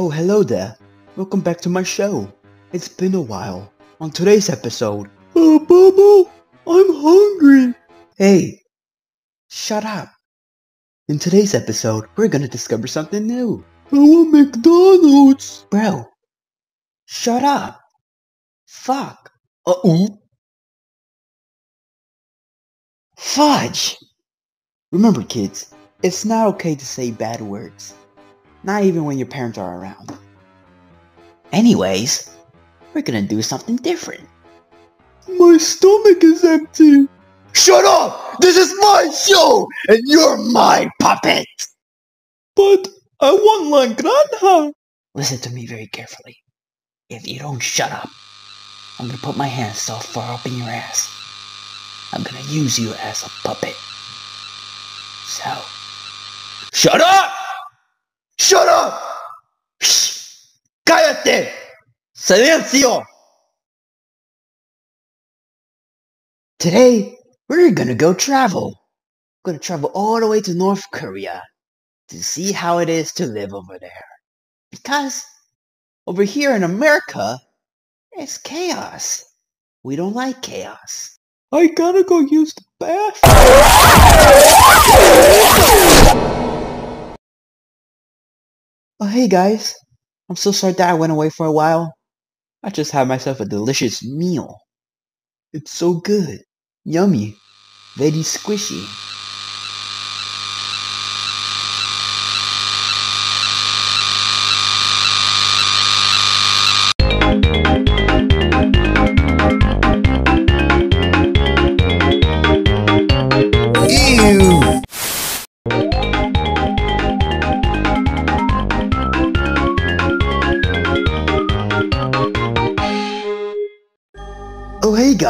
Oh, hello there. Welcome back to my show. It's been a while. On today's episode... Oh, Bubble! I'm hungry! Hey! Shut up! In today's episode, we're gonna discover something new. I want McDonald's! Bro! Shut up! Fuck! Uh-oh! Fudge! Remember kids, it's not okay to say bad words. Not even when your parents are around. Anyways, we're gonna do something different. My stomach is empty. Shut up! This is my show, and you're my puppet! But I want La Granja! Listen to me very carefully. If you don't shut up, I'm gonna put my hands so far up in your ass. I'm gonna use you as a puppet. So, shut up! Shut up! Shh! Cállate! Silencio! Today, we're gonna go travel. We're gonna travel all the way to North Korea to see how it is to live over there. Because over here in America, it's chaos. We don't like chaos. I gotta go use the bathroom. Oh, hey guys. I'm so sorry that I went away for a while. I just had myself a delicious meal. It's so good. Yummy. Very squishy.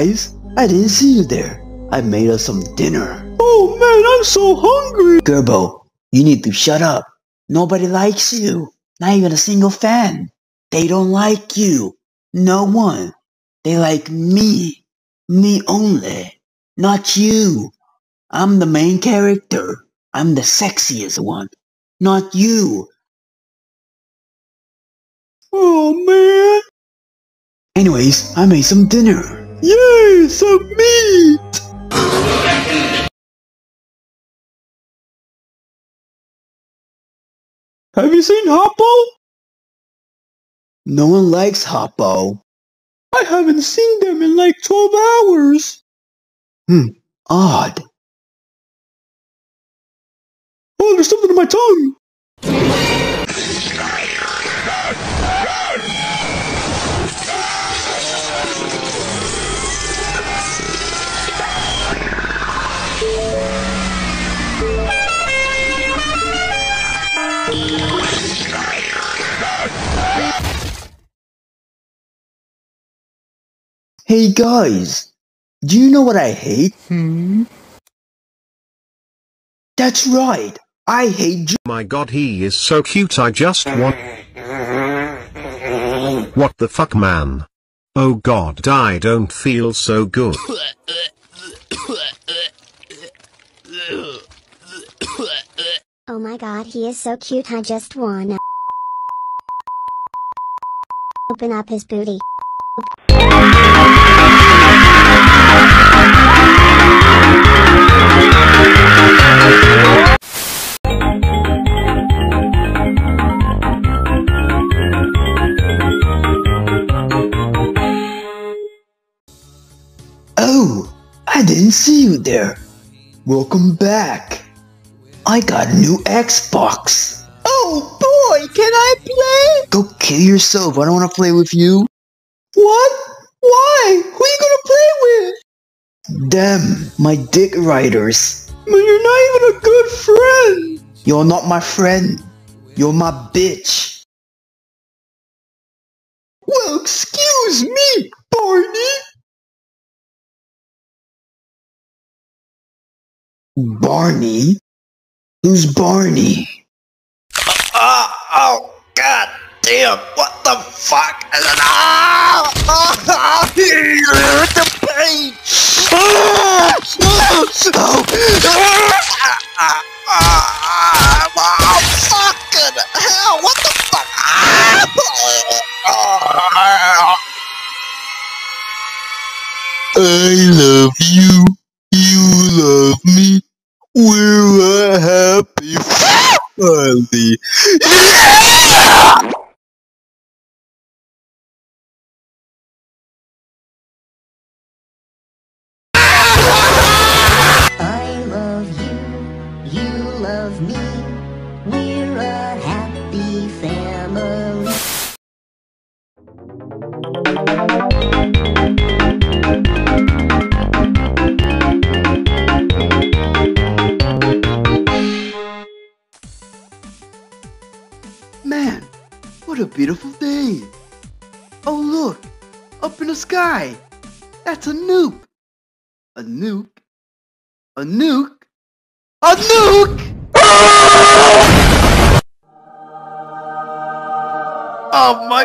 Guys, I didn't see you there. I made us some dinner. Oh man, I'm so hungry! Gerbo, you need to shut up. Nobody likes you. Not even a single fan. They don't like you. No one. They like me. Me only. Not you. I'm the main character. I'm the sexiest one. Not you. Oh man. Anyways, I made some dinner. Some meat! Have you seen Hoppo? No one likes Hoppo. I haven't seen them in like 12 hours. Hmm, odd. Oh, there's something in my tongue! Hey guys, do you know what I hate? Hmm? That's right, I hate you. My god, he is so cute, I just want. What the fuck, man? Oh god, I don't feel so good. Oh my god, he is so cute, I just wanna open up his booty. Oh, I didn't see you there. Welcome back. I got a new Xbox. Oh boy, can I play? Go kill yourself. I don't want to play with you. What? Why? Who are you gonna play with? Them, my dick riders. Not even a good friend. You're not my friend. You're my bitch. Well, excuse me, Barney. Barney? Who's Barney? Ah, oh, god damn, what the fuck? Ah, ah, the pain! I love you, you love me, we're a happy family. Man, what a beautiful day. Oh look, up in the sky. That's a nuke. A nuke? A nuke? A nuke! Oh my...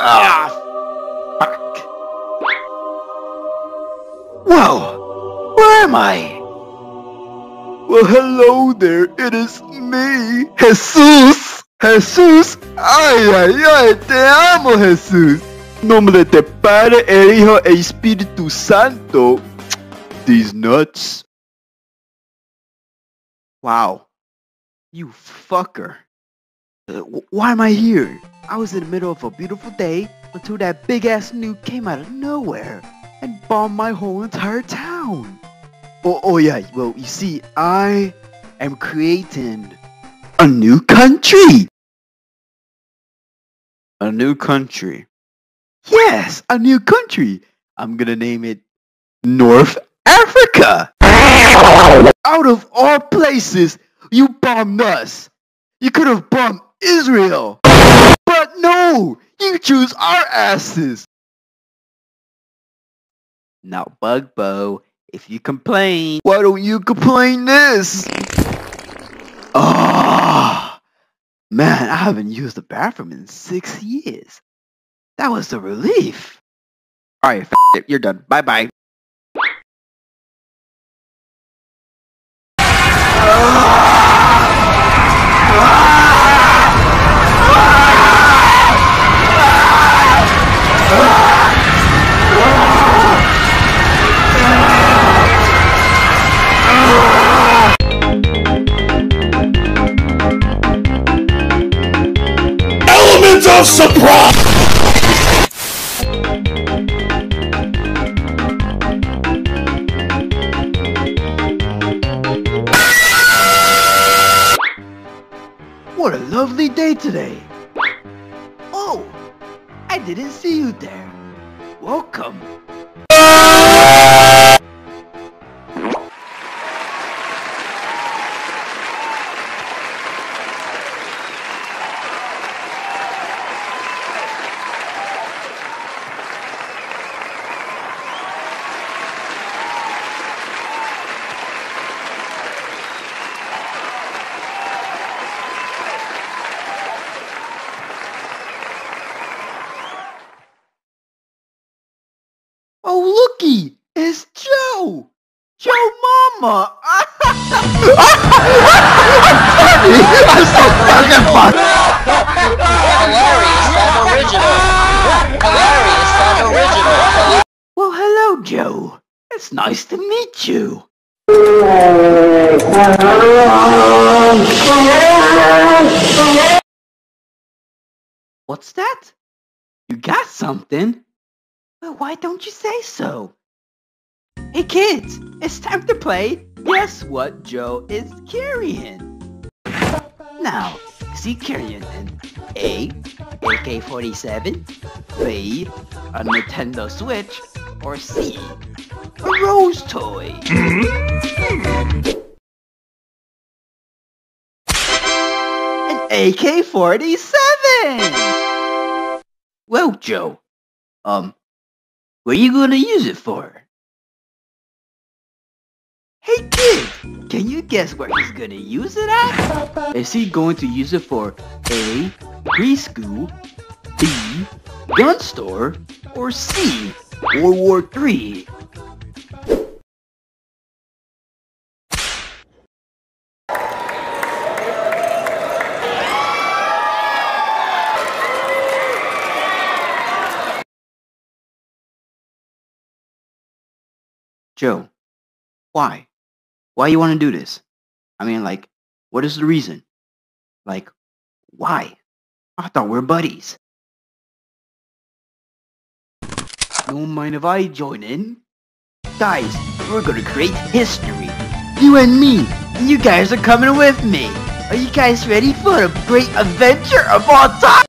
Ah, fuck. Whoa! Where am I? Well, hello there. It is me, Jesús. Jesús. Ay, ay, ay. Te amo, Jesús. Nombre de Padre, el Hijo e Espíritu Santo. These nuts. Wow. You fucker. Uh, why am I here? I was in the middle of a beautiful day until that big ass nuke came out of nowhere and bombed my whole entire town. Oh, oh yeah, well, you see, I am creating a new country. A new country. Yes, a new country. I'm gonna name it North Africa. Out of all places, you bombed us. You could have bombed Israel. But no, you choose our asses. Now, Bugbo, if you complain, why don't you complain this? Ah, man, I haven't used the bathroom in six years. That was a relief. All right, you're done. Bye bye lovely day today. Oh, I didn't see you there. It's nice to meet you. What's that? You got something? Well, why don't you say so? Hey kids, it's time to play Guess What Joe is Carrying. Now, is he carrying an A, AK-47, B, a Nintendo Switch, or C, a Rose toy? An AK-47! Well, Joe, um, what are you gonna use it for? Hey kid, can you guess where he's gonna use it at? Is he going to use it for A, preschool, B, gun store, or C, World War III? Joe, why? Why you want to do this? I mean, like, what is the reason? Like, why? I thought we are buddies. Don't mind if I join in? Guys, we're gonna create history. You and me. You guys are coming with me. Are you guys ready for a great adventure of all time?